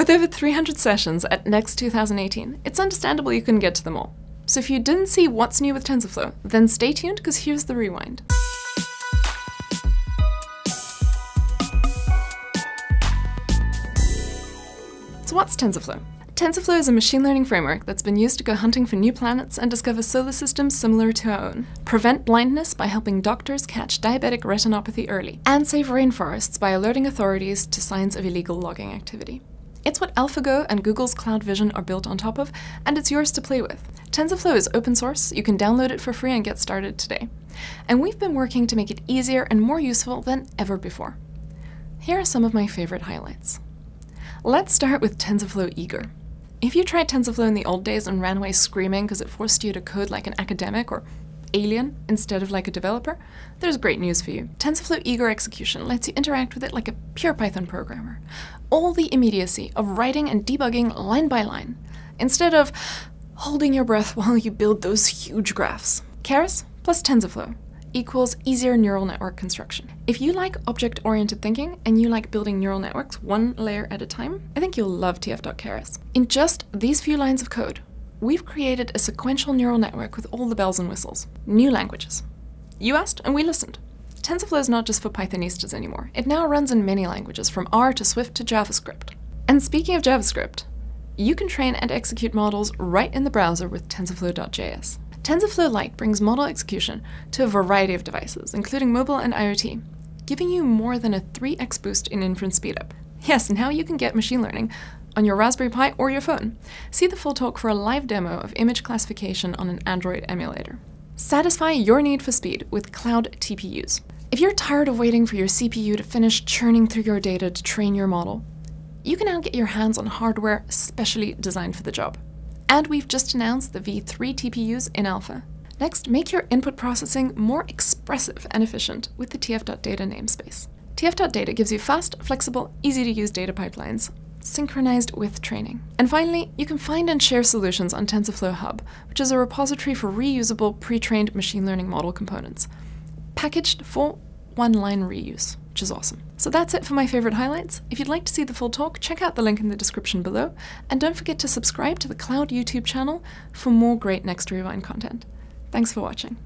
With over 300 sessions at Next 2018, it's understandable you couldn't get to them all. So if you didn't see what's new with TensorFlow, then stay tuned because here's the rewind. So what's TensorFlow? TensorFlow is a machine learning framework that's been used to go hunting for new planets and discover solar systems similar to our own, prevent blindness by helping doctors catch diabetic retinopathy early, and save rainforests by alerting authorities to signs of illegal logging activity. It's what AlphaGo and Google's Cloud Vision are built on top of, and it's yours to play with. TensorFlow is open source, you can download it for free and get started today. And we've been working to make it easier and more useful than ever before. Here are some of my favorite highlights. Let's start with TensorFlow Eager. If you tried TensorFlow in the old days and ran away screaming because it forced you to code like an academic or alien instead of like a developer, there's great news for you. TensorFlow Eager Execution lets you interact with it like a pure Python programmer. All the immediacy of writing and debugging line by line, instead of holding your breath while you build those huge graphs. Keras plus TensorFlow equals easier neural network construction. If you like object-oriented thinking and you like building neural networks one layer at a time, I think you'll love tf.keras. In just these few lines of code, we've created a sequential neural network with all the bells and whistles. New languages. You asked and we listened. TensorFlow is not just for Pythonistas anymore. It now runs in many languages, from R to Swift to JavaScript. And speaking of JavaScript, you can train and execute models right in the browser with TensorFlow.js. TensorFlow Lite brings model execution to a variety of devices, including mobile and IoT, giving you more than a 3x boost in inference speedup. Yes, now you can get machine learning on your Raspberry Pi or your phone. See the full talk for a live demo of image classification on an Android emulator. Satisfy your need for speed with cloud TPUs. If you're tired of waiting for your CPU to finish churning through your data to train your model, you can now get your hands on hardware specially designed for the job. And we've just announced the V3 TPUs in alpha. Next, make your input processing more expressive and efficient with the tf.data namespace. tf.data gives you fast, flexible, easy to use data pipelines, synchronized with training. And finally, you can find and share solutions on TensorFlow Hub, which is a repository for reusable pre-trained machine learning model components, packaged for one-line reuse which is awesome. So that's it for my favorite highlights. If you'd like to see the full talk, check out the link in the description below, and don't forget to subscribe to the Cloud YouTube channel for more great Next Rewind content. Thanks for watching.